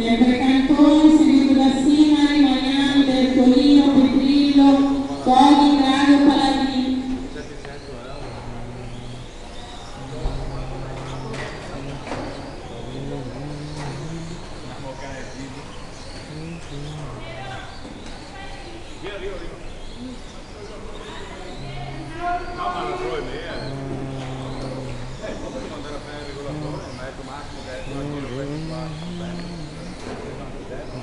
Memberikan tulis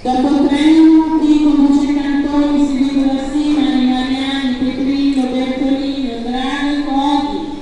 Dopo Treno, Chico Bucecantoni, Silvio Simani, Mariani, Petrino, Bertolino, Draghi, Coghi.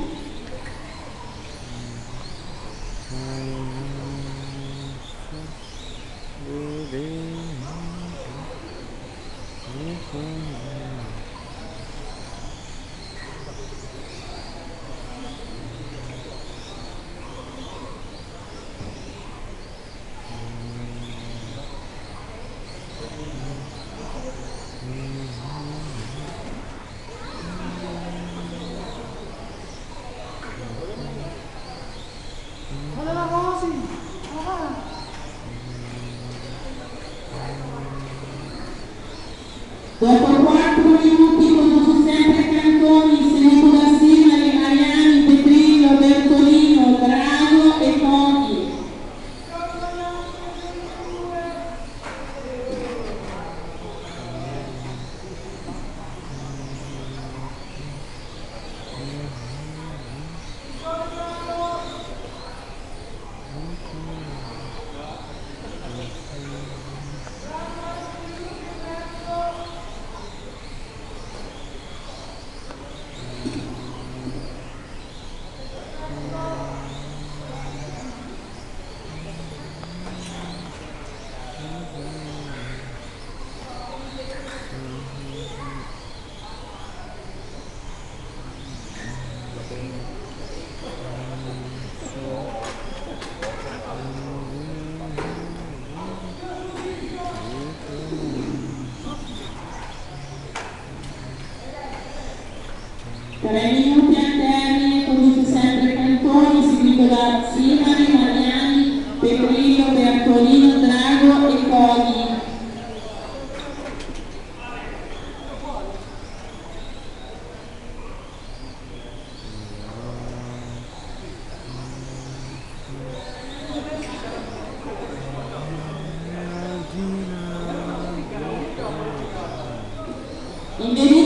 Faltam quatro minutos. Tre minuti al termine, condotto sempre Cantoni, seguito da Simani, Mariani, Pecorillo, Bertolino, Drago e Cogli. Benvenuti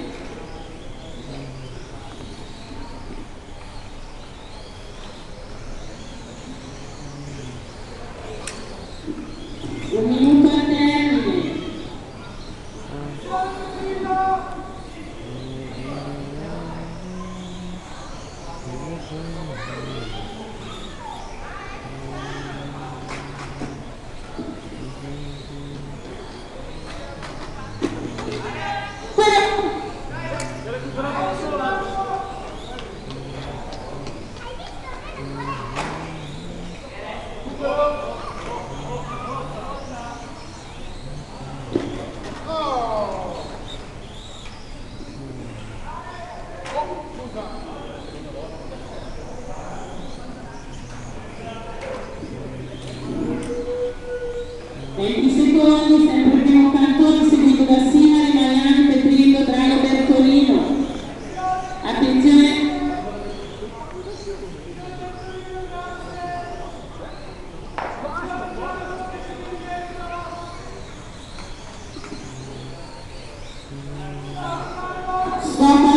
Como